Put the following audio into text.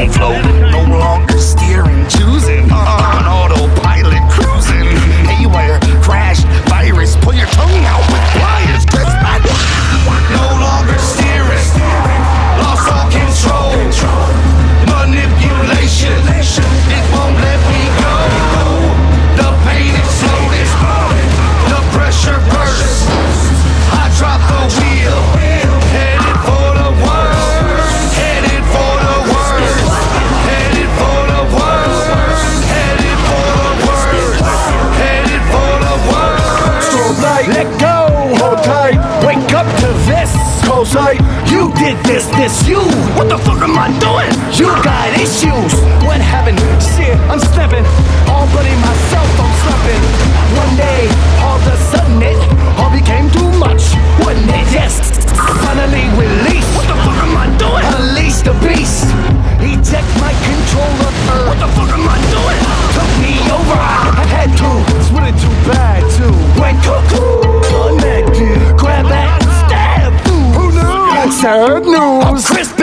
don't flow. boy. You did this, this you. What the fuck am I doing? You got issues. What happened? Shit, I'm sad news.